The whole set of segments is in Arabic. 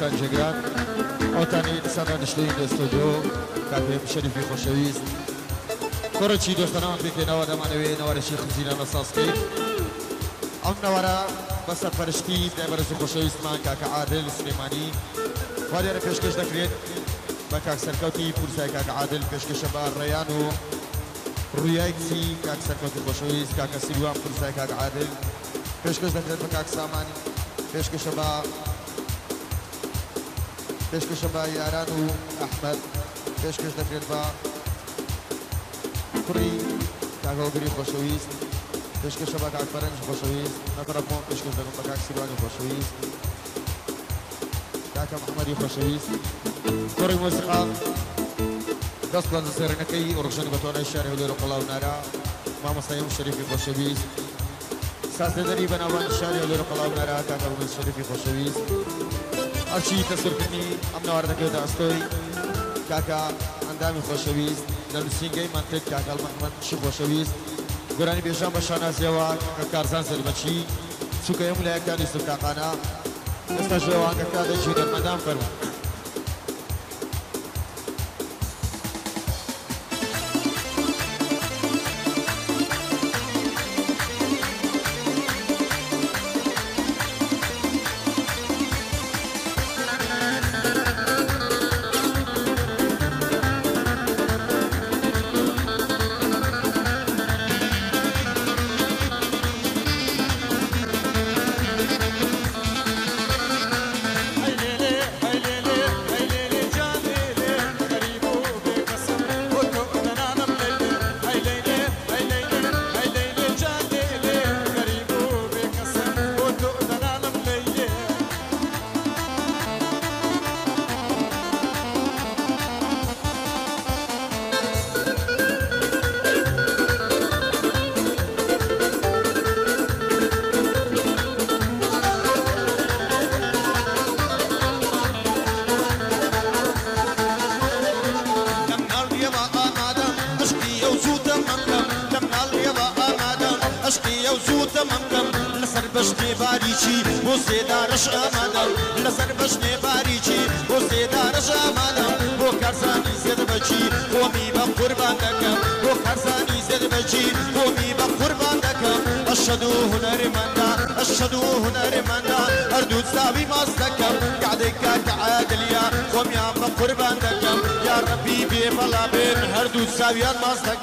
و خۆشەویستان جێگران ئەوتانی سادا نشتەی دەستۆدۆ کاپێم شەریفی خۆشەویست کوڕەچی دۆستانەوان پێکێنەوە دەمانەوێت نەوارەشی خزیرە لە ساسکەیت ئەم نەوارە بەسە پەرشتی دەبەرز خۆشەویستمان کاکە عادل سلێمانی وارێرە پێشکەش دەکرێت بە کاک سەرکەوتی پورسای کاکە عادل پێشکەشە بە ڕێیان و ڕویای کچی کاک سەرکەوتی خۆشەویست کاکە سیروان پورسای کاک عادل. پێشکەش دەکرێت بە کاک سامان. پێشکەشە بە پێشکەشە بە یاران و ئەحمەد پێشکەش دەکرێت بە کوڕی کاکەوەگری خۆشەویست پێشکەشە بە کاک فەرەنج خۆشەویست نەتەڕەپۆن پێشکەش دەکەم بە کاک سیروانی خۆشەویست کاکە محەممەدی خۆشەویست کوڕی مۆسیقا دەست بڵند سێرنەکەی ڕژنی بەتۆنای شاری هەولێر و قەڵاو نارا مامۆستای شەریفی خۆشەویست سازدەدەری بەناوان شاری هەولێر و قەڵاو نارا کاکە شەریفی خۆشەویست ئەرچی تەسوورکردنی ئەم ناواردەکەوتە ئەستۆی کاکە ئەندامی خۆشەویست لە نووسینگەی منتێک کاکەڵ محمەد چی خۆشەویست. گۆرانی بێژان بە شانازیەوە کە کارزان سەرمەچی چووکە هەموو لایەکانی سوکاقانە. ئێستا ژێوانگەکە دەچی دەرمەدان فەرمە قومي بقربانك أشهد هنرمندا أشهد هنرمندا أردود سابي مصدك قعدك كعادل يا قومي عم بقربانك يا ربي ببلا بين هردود سابيان مصدك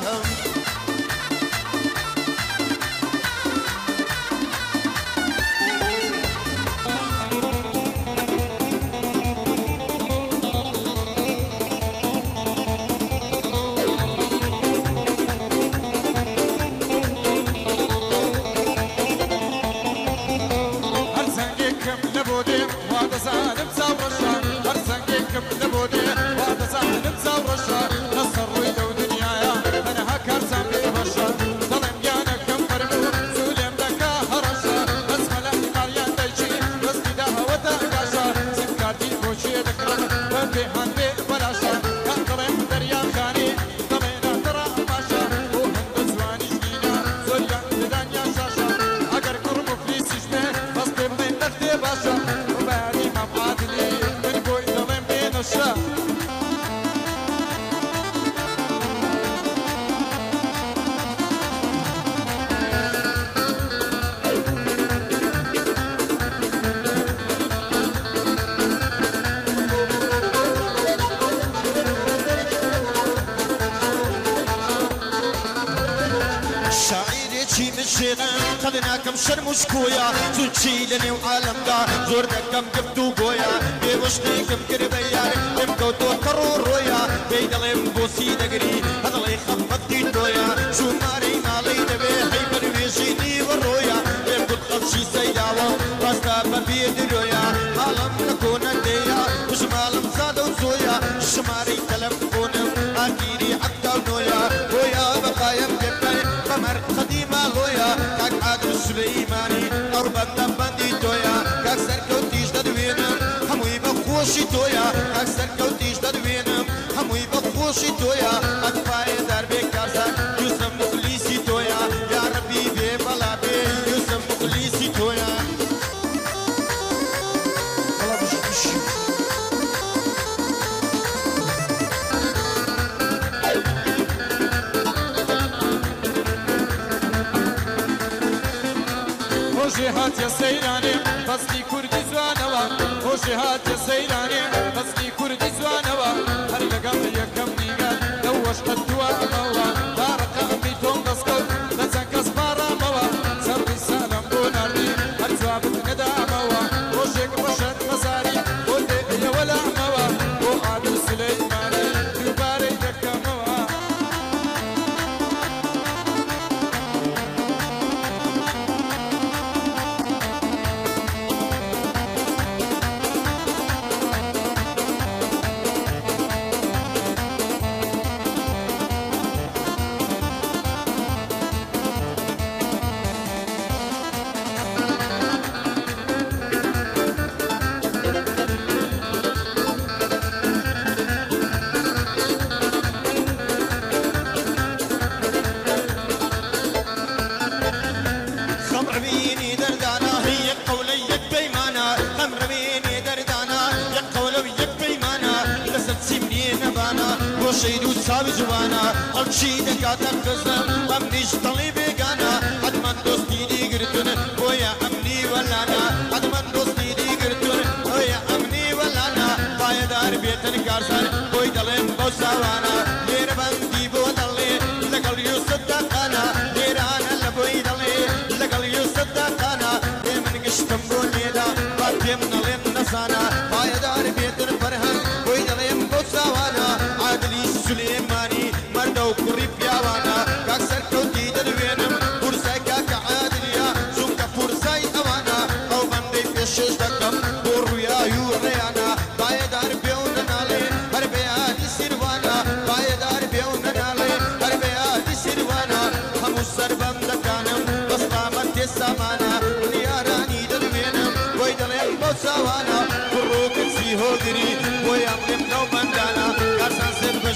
شێنم قەڵ ناکەم شەرمش کۆیا چونچی لە نێو عالمدا زۆر دەکەم گفت و گۆیا. بێوەشتێکم کرد بە یار. پێم کەوتۆ کەڕۆ ڕۆیا. پێی دەڵێم بۆسی دەگری؟ هەدڵی خەمەتی تۆیا. شوماری ناڵی دەبێ هەی بەروێژی نیوە ڕۆیا. پێم گوت خەڵکی سەیداوە. ڕاستا بەبێ درۆیا. ماڵم لە کۆنە دەیە ژماڵم زادە و زۆیا. شماری تەلەم بۆ عادل سلەیمانی ئەڕ بەندەم بەندی تۆیا کاک سەرکەوتیش دەدوێنم هەمووی بە خۆشی تۆیا کاک سەرکەوتیش دەدوێنم هەمووی بە خۆشی تۆیا ئەتپایە دەربێ کارزان هاتە سەیرانێ بەستی کوردی جوانەوە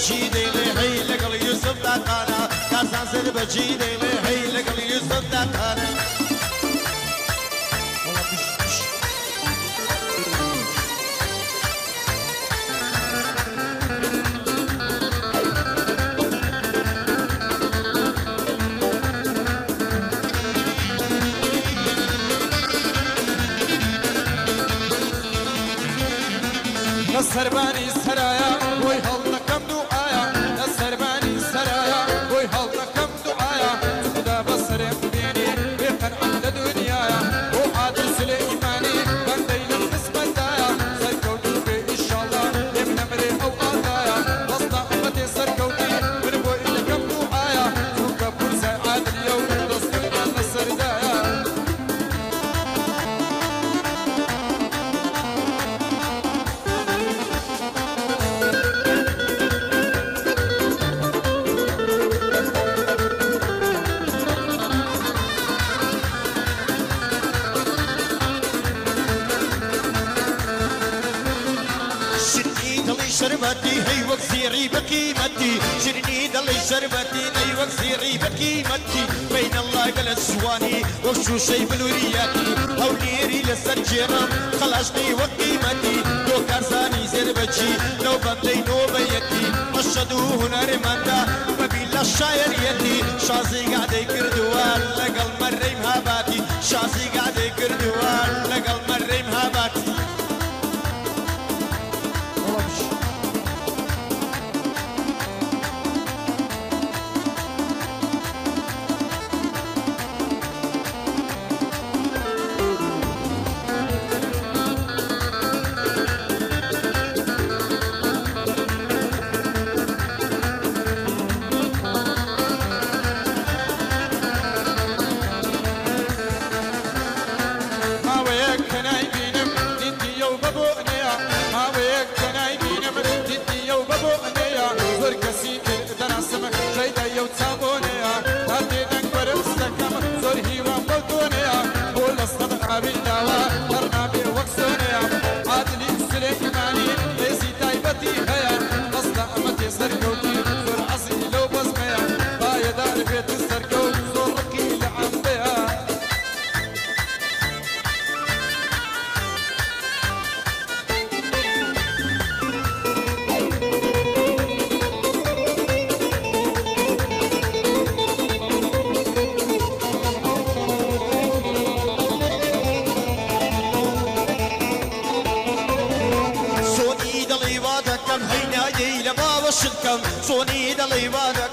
بچیده هی لگل یوسف دکانا کارسان سر بچیده هی لگل یوسف دکانا سربانی سرایا دلي شرباتي هي وكسيري بقيمتي شرني دلي شرباتي هي وكسيري بقيمتي بين الله قال السواني وشو شي بلورياتي أو نيري لسر جيرم خلاشني وقيمتي دو كارساني زير بجي نو بدي نو بيكي مشدو هنا رمانتا مبيلا الشاير يتي شازي قاعد يكردوال لقل مريم هاباتي شازي قاعد يكردوال لقل مريم هاباتي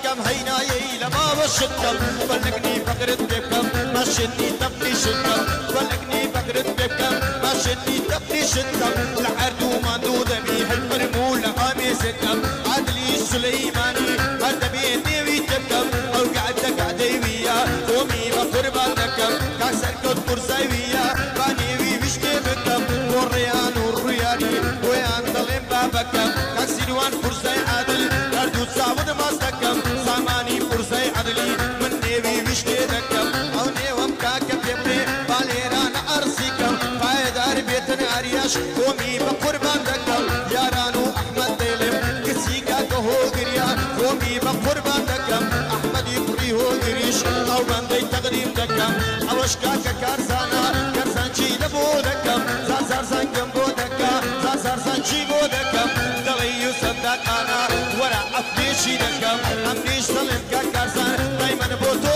وانەکەم هەینایەی لە ما بەشتکەم بەلگنی فەقرت بێکەم ماشنی تەقنی شتکەم بەلگنی فەقرت بێکەم ماشنی تەقنی شتکەم لە هەردوومان دوو دەمی هەلفرمو لە ئامێزەکەم عادلی سلەیمانی هەر دەبێت نێوی تەکەم ئەو گعدە گعدەی ویە خۆمی بە قوربان دەکەم کا سەرکەوت قورسەویە با نێوی وشتێ بکەم بۆ ڕێیان و ڕویانی بێتن ئاریاش خۆمی بە قوربان دەکەم یاران و ئەحمەد دەیڵێم کچی کاکە هۆگریا خۆمی بە قوربان دەکەم ئەحمەدی کوڕی هۆگریش ئەو بەندەی تەقدیم دەکەم ئەوەش کاکە کارزانە کەرزانچی لە بۆ دەکەم زار زانگەم بۆ دەکا زار زانچی بۆ دەکەم دەڵی یوسف داکانە وەرە ئەفێشی دەکەم ئەم نیش دەڵێم کا کارزان دایمەن بۆ تۆ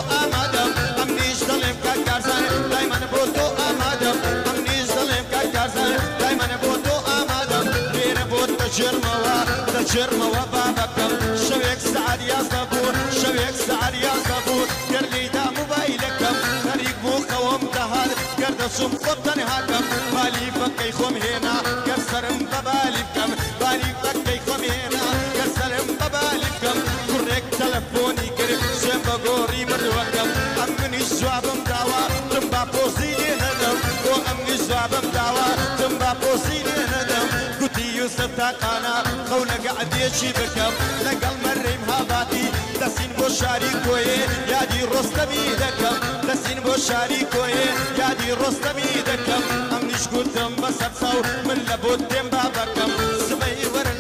دەجرمەوە بابەکەم شەوێک سعاد یازدە بوو شەوێک سعاد یازدە بوو گەرلیدا موبایلەکەم خەریک بوو قەوم دەهات گەردەچوم خۆم تەنهاکەم بالی بەکەی خۆم هێنا گەر سرم بەبالی بکەم بالی بەکەی خۆم هێنا گەر سرم بەبالی بکەم کوڕێک تەلەفۆنی کرد سوێن بە گۆڕی مردوەکەم ئەم منیش جوابم داوا تم با پۆسی لێ نەدەم بۆ ئەم جوابم داوا تم با پۆسی لێ لەگە عدێکی بکەم لەگەڵ مەرەیم هاباتی دەسین بۆ شاری کۆیێ یادی ڕۆستەمی دەکەم دەسین بۆ شاری کۆیێ یادی ڕۆستەمی دەکەم ئەم نیش گوتم بەسەر ساو من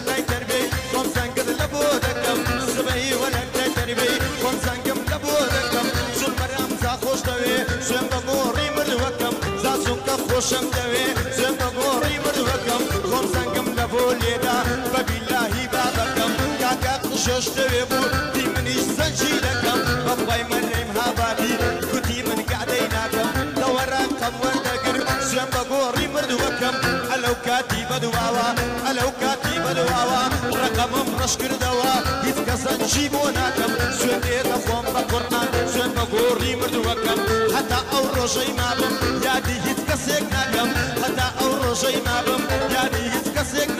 لای دەربێ خۆم سەنگت لە بۆ دەکەم سبەی وەرن لای دەربێ خۆم سەنگم لە بۆ دەکەم چون بەرام زا دەوێ سوێن بە گۆڕی مردوەکەم زا چونکە خۆشم دەوێ سوێن بە گۆڕی مردوەکەم خۆم لە بۆ لێدا بەبیلاهی بابەکەم کاکا قشەش دەوێ بوو. دی منیش سەنجی دەکەم. بەخوای مەرەیم هابادی گوتی من گعدەی ناکەم. لەوەرە قەم وەردەگر سوێن بە گۆڕی مردوەکەم ئەلەو کاتی بەدواوە ئەلەو کاتی بەدواوە. ڕقەمم ڕش کردەوە هیچ کەسەنجی بۆ ناکەم. سوێن لێرە خۆم بە قورآن سوێن بە گۆڕی مردوەکەم هەتا ئەو ڕۆژەی مابم یادی هیچ کەسێک ناکەم. هەتا ئەو ڕۆژەی مابم یادی هیچ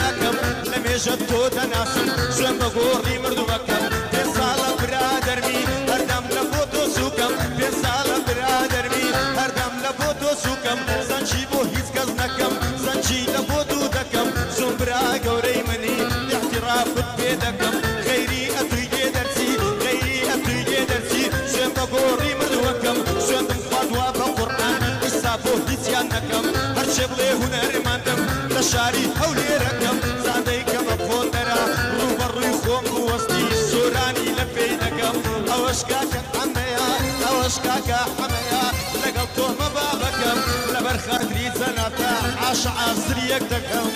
ناکەم لە مێژە تۆ دەناسم سوێن بە گۆڕی مردوەکەم پێ ساڵە برادەرمی هەردەم لە بۆ تۆ سووکەم پێ ساڵە برادەرمی هەردەم لە بۆ تۆ سووکەم زەنجی بۆ هیچ کەس نەکەم زەنجی لە بۆ دوو دەکەم زوم برا گەورەی منی احترافت پێ دەکەم خەیری ئەتوی لێ دەرچی خەیری ئەتوی لێ دەرچی سوێن بە گۆڕی مردوەکەم سوێندم خواردوە بە قورآن ئیسا بۆ هیچیان نەکەم هەرچێ بڵێ لە شاری هەولێرەکەم زادەی کە بە خۆتەرا ڕوبەڕووی خۆم وەستی سۆرانی لە پێی دەکەم ئەوەش کاکە ئەمەیە ئەوەش کاکە ئەمەیە. لەگەڵ تۆمە بابەکەم لەبەر خاتری جەناتە عاش عاسریەک دەکەم.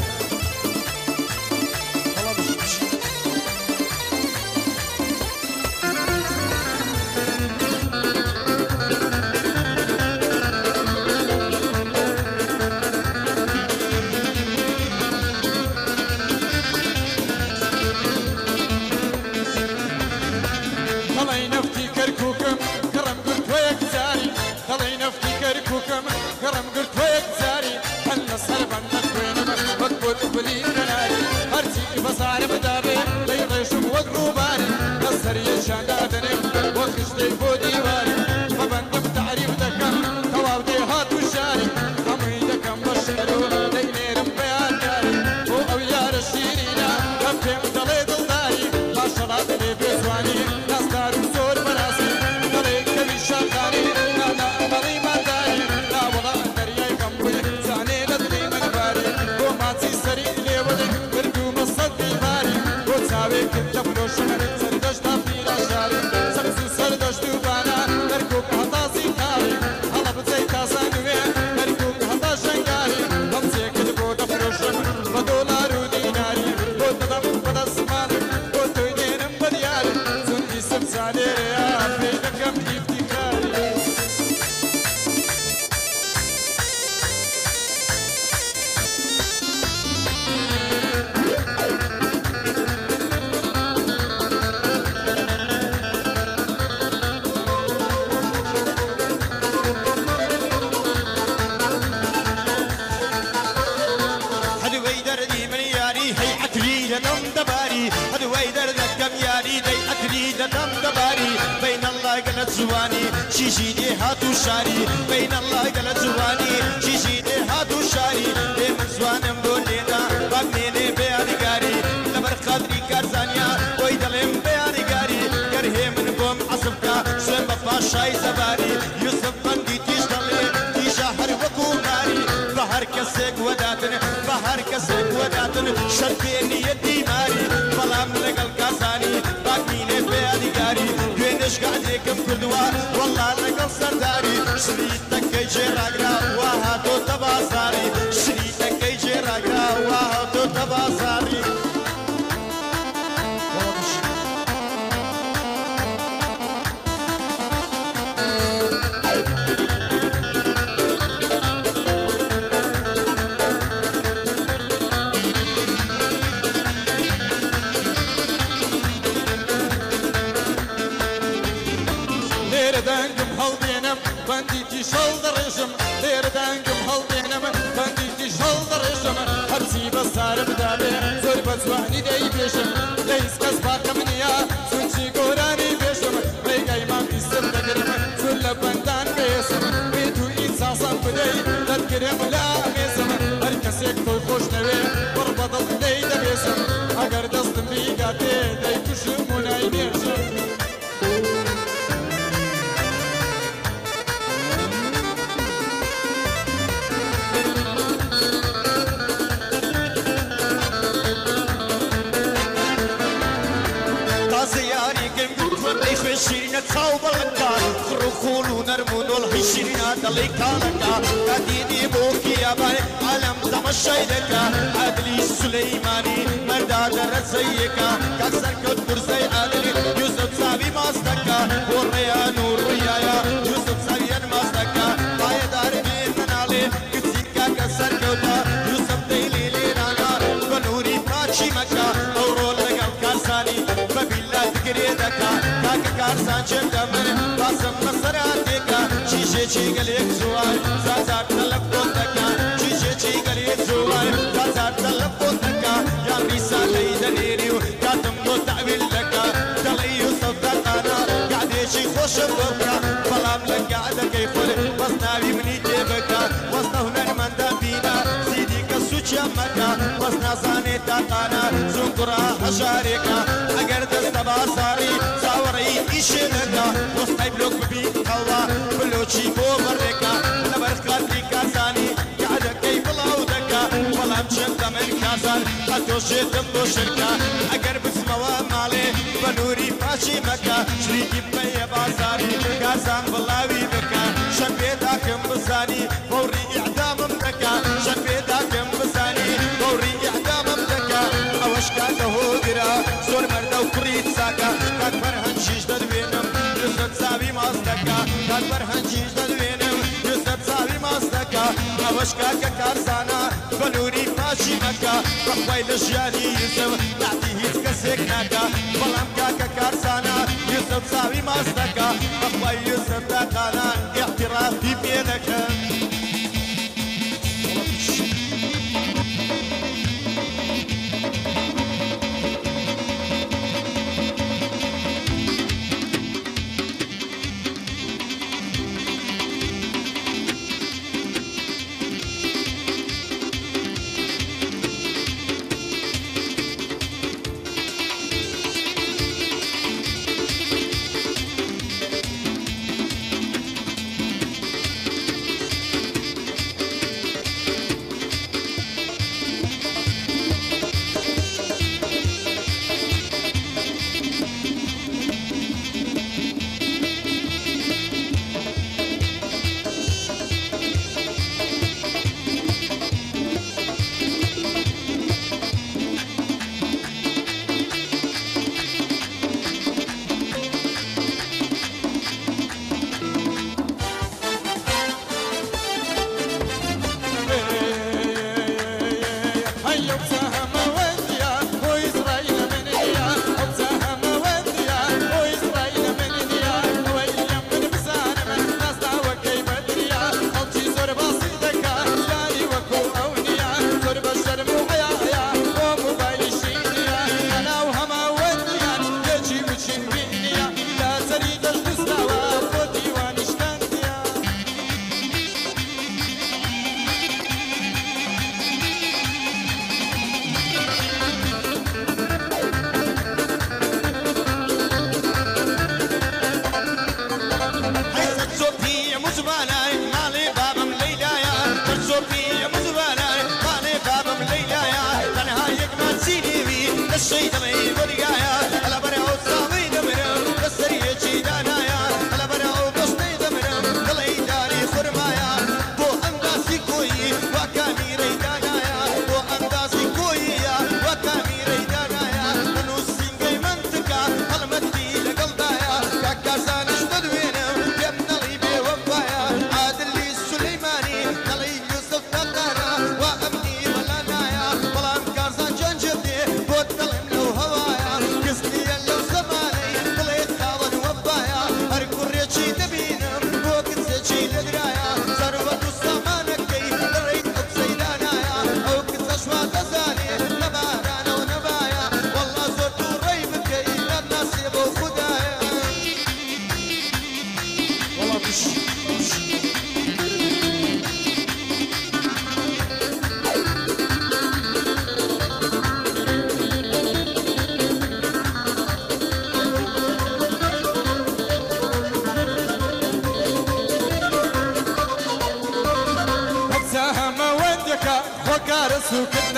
جوانی چیشی دی هاتو شاری؟ بین الله گل جوانی چیشی دی هاتو شاری؟ لی من زوانم بو لیدا باگ نینه بیانگاری. لبر قدری کارزانیا وی دلم بیانگاری. گره من بوم عصب کا سوی بپاشای زباری. یوسف بندی تیش دلی تیشا هر وکو ناری به هر کسی گوداتن به هر کسی گوداتن شرکی نیت دیماری بلام لگل کارزانی باگ نینه بينش قاعديكم كردوا والله لقل سرداري شريتك كي جيراقرا وهاتو تباساري. شريتك Calderism خشينا تصاوب الغكار خرخول ونرمون والحشينا دلي كالكا قديدي بوكي يا باي عالم تمشي لك عدلي سليماني مرداد رزيكا كسر كت برزي عدلي يوسف سابي ماستكا وريا كارسان شندمر باسم مسراتيكا شيشي شي قليك زوار زازار دكا شيشي شي قليك زوار زازار تلف دكا يا ريسا ليدا نيريو كاتم نو تعويل لكا دلي يوسف دقانا قاعد يشي خوش بوكا بلام لك قاعد كيفول وصناوي مني جيبكا وصنا هنا من دابينا سيدي كسوچ مكا وصنا زاني تاقانا زنقرا حشاركا اگر دست باساري زاوري بەری شوێنەکە دۆستای بلۆکبی ئەوە بلۆچی بۆ بەڕێکە لەبەر کاتی کازانی. کارەکەی بڵاو دەکە بەڵام چنددە من کازان. ئەتۆشێتم بۆ شکە ئەگەر بچمەوە ماڵێ بە نووری پاچی مەکە شریکی پەیە بازاری. گازان بڵاوی بکە شەپێ داکەم بزانی بەوری ئیعدامم دەکە شەپێ داکەم بزانی بەوری ئیعدامم دەکە ئەوەشکاتە هۆگرا زۆر مەردە و کوڕیت ساکە کاک بەرهەن شیش دەدا هەر بەرهەنجیش دەلوێنم دوستە چاوی ماستەکە ئەوەشکاکە کارزانە بەلووری پاشی مەکە. بەخوای لە ژیانی یوسف تاتی هیچ کەسێک ناکە. بەڵام کاکە کارزانە یوسف چاوی ماستەکە. بەخوای یوسف داقانان احتیرافی پێ دەکەن.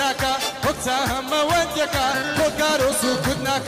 ودناك وتساهم موديك وكاروس وكدناك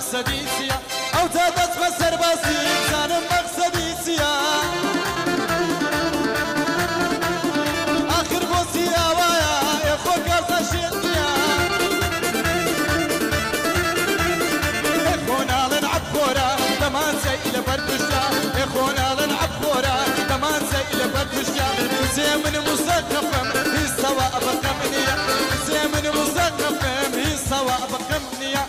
مقصدی چیە ئەو تا دەست بە سەربازی زانم مەقصدی چیە آخر بۆسی ئاوایە یخۆ کارتە شێتیە خۆناڵن عبخۆرە دەمانسە لە بەرپشتە خۆناڵن عبخۆرە دەمانسە لە بەرپشتە سێ من مستەفم هیچ سەوا ئەبەکەم نیە سێ من مستەفم هیچ سەوا ئەبەکەم نیە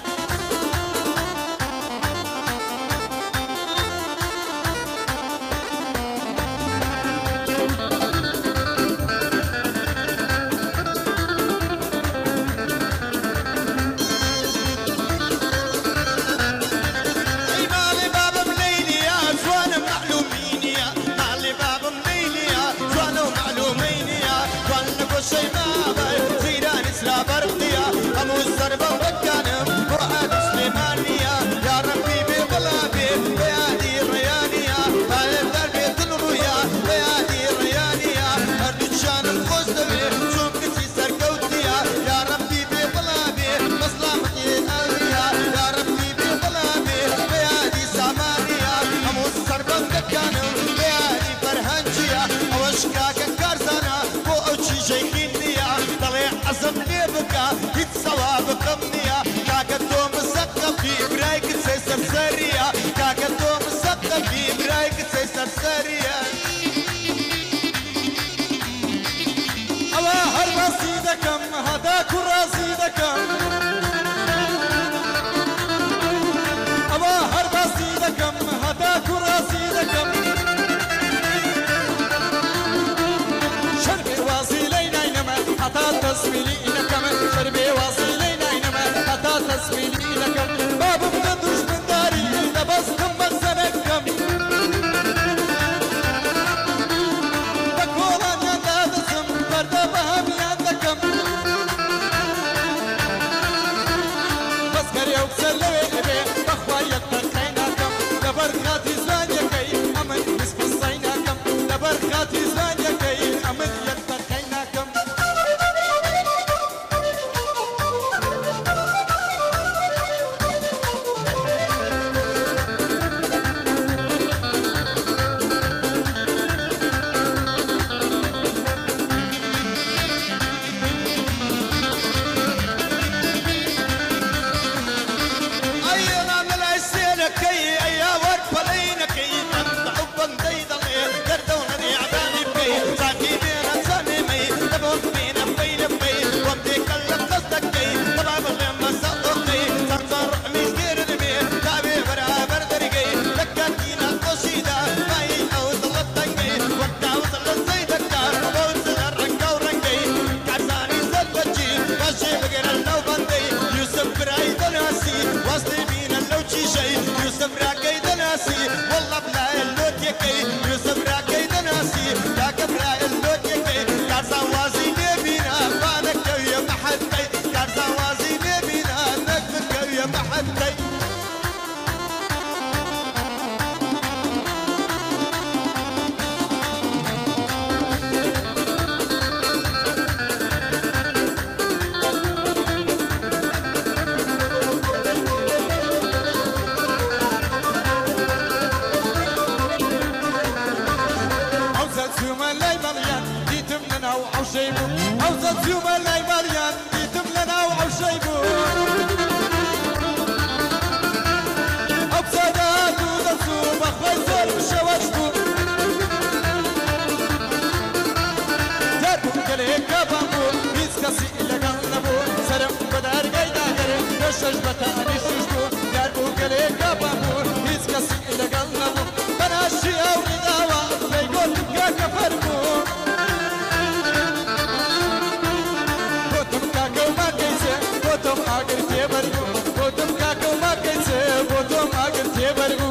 ಬರೆವರೆಗೂ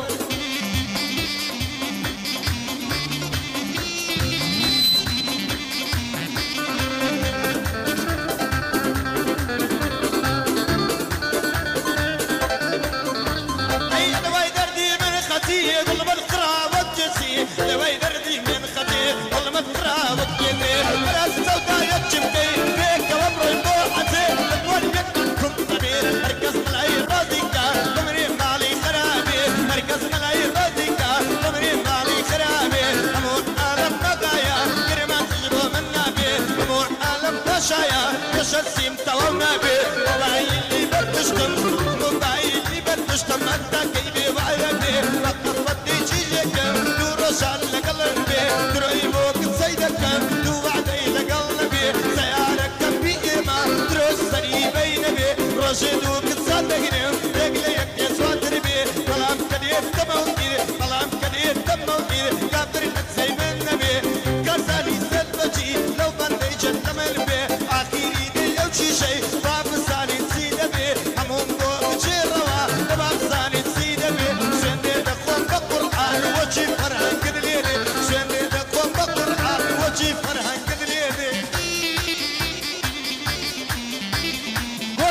تونا بي وبعي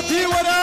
He would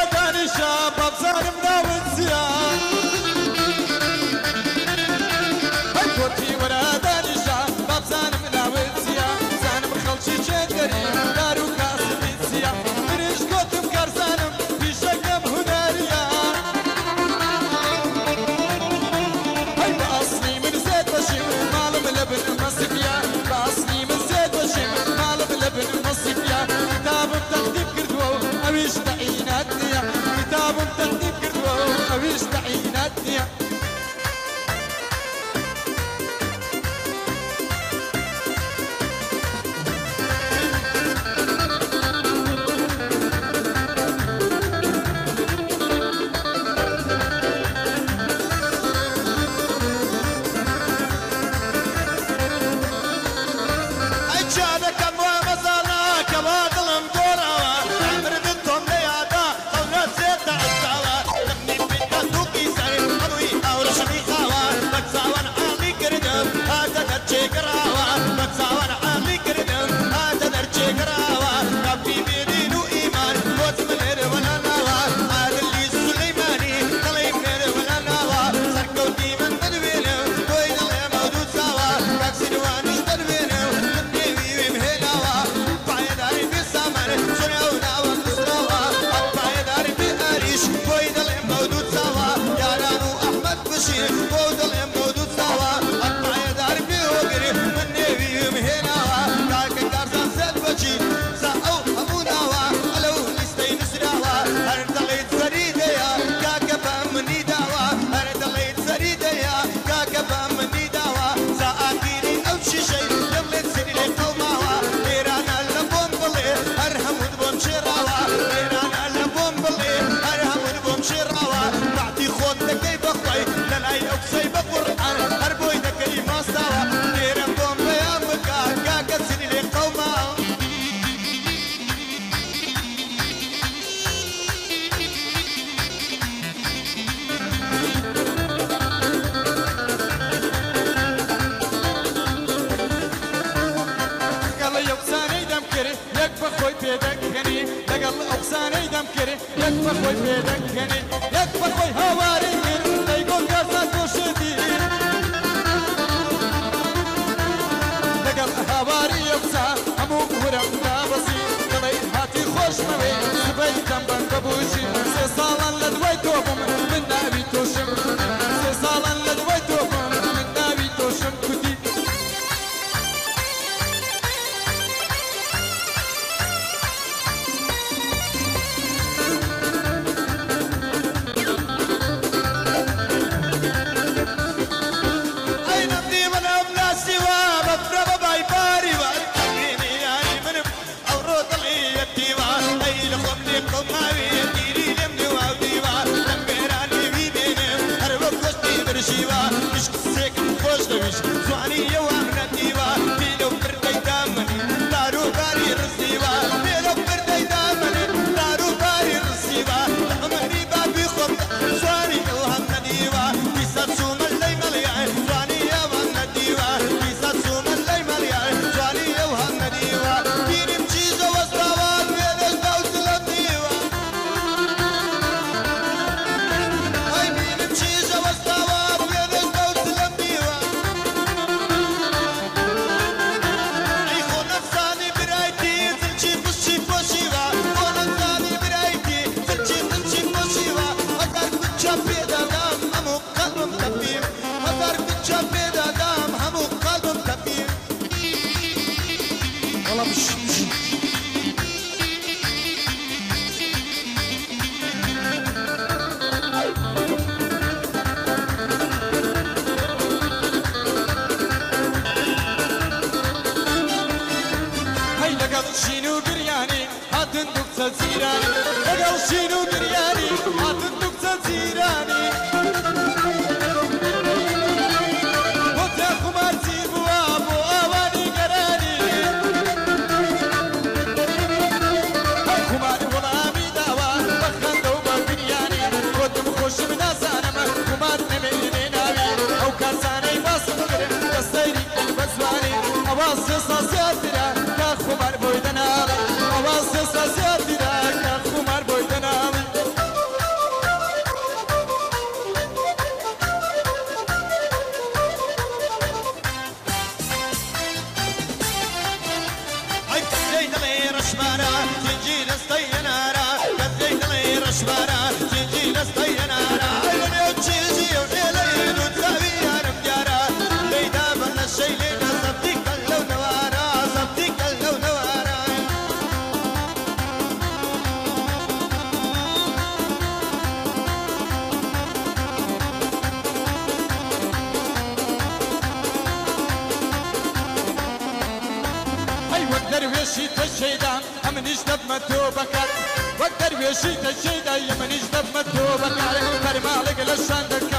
وقدر ويشي تشيدا يم نجدب متوبكر فرمالك لشان دكما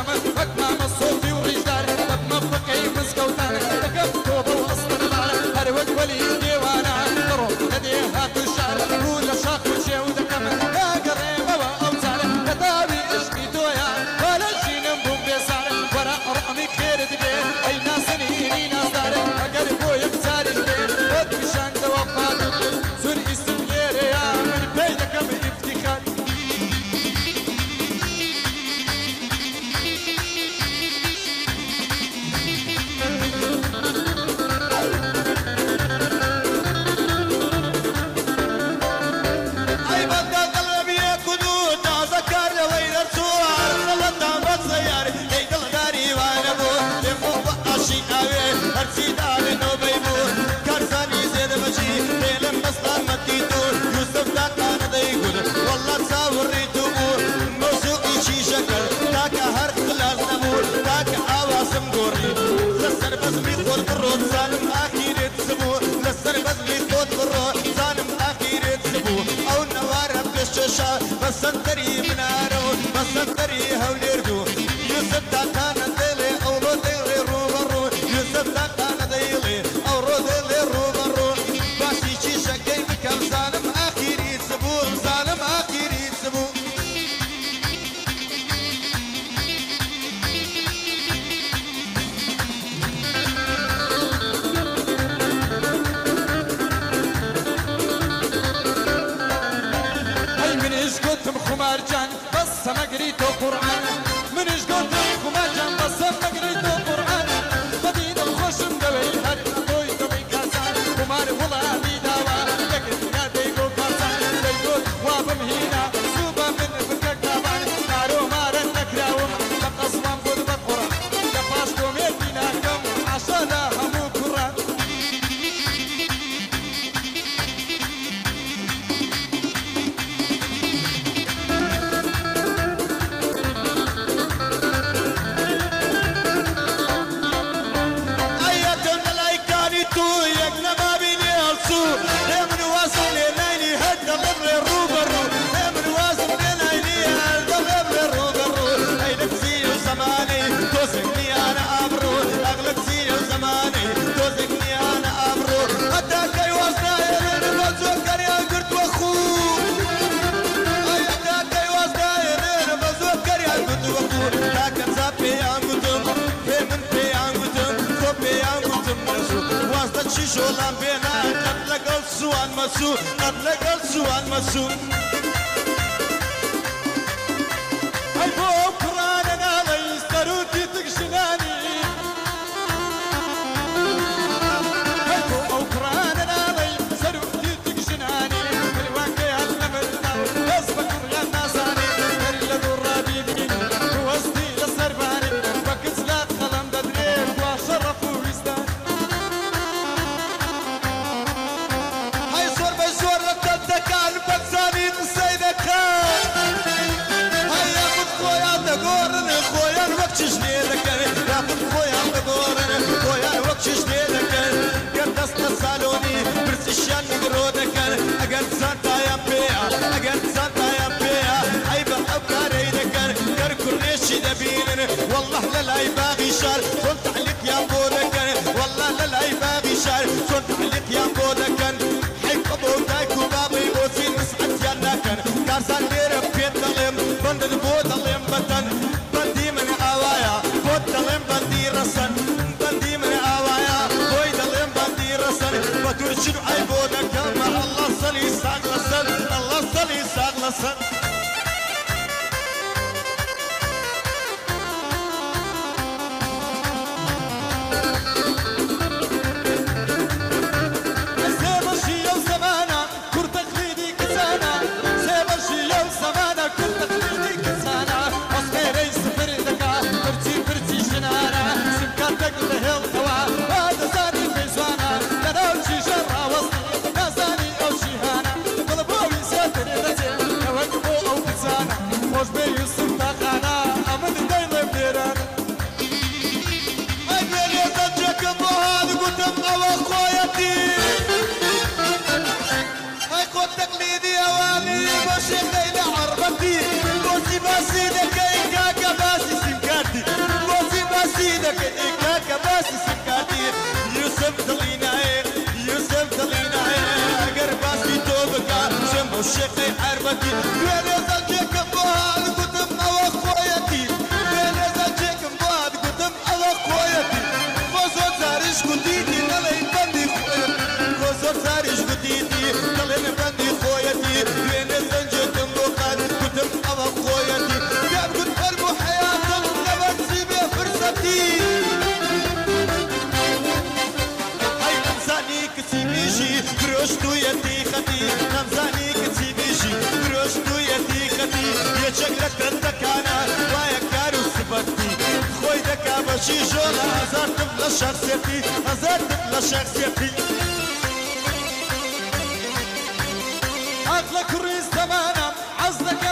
زمانه عزك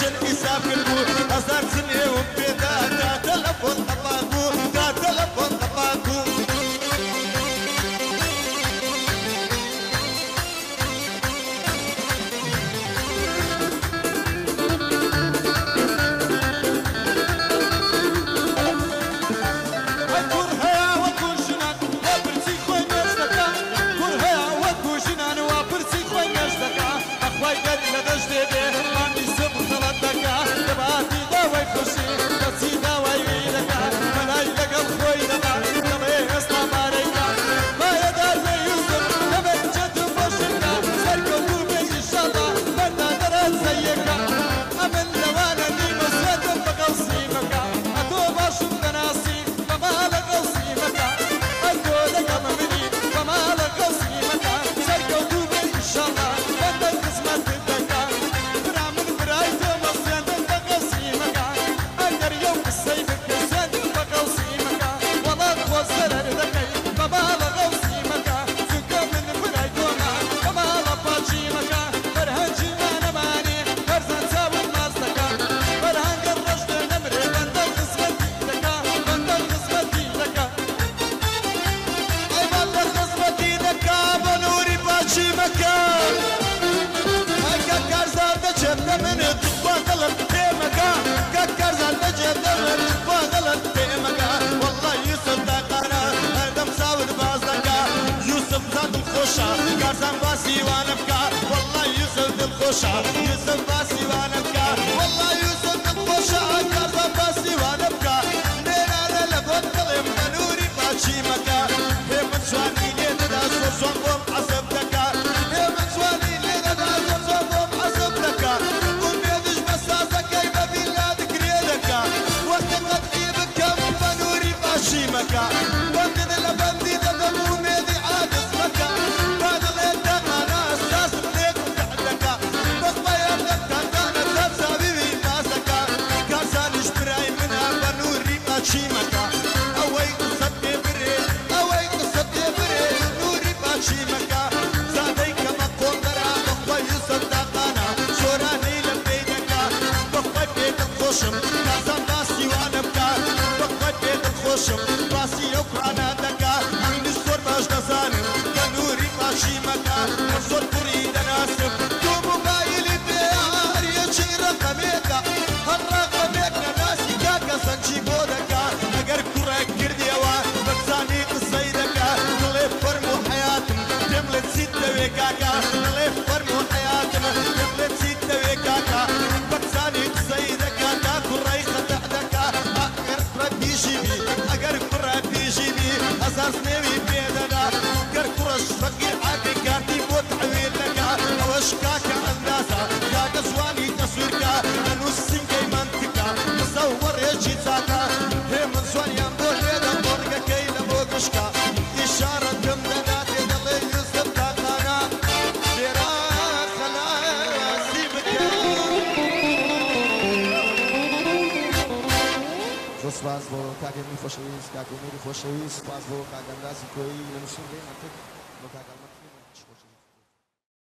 شن حساب قلبه أصار سنة وبتي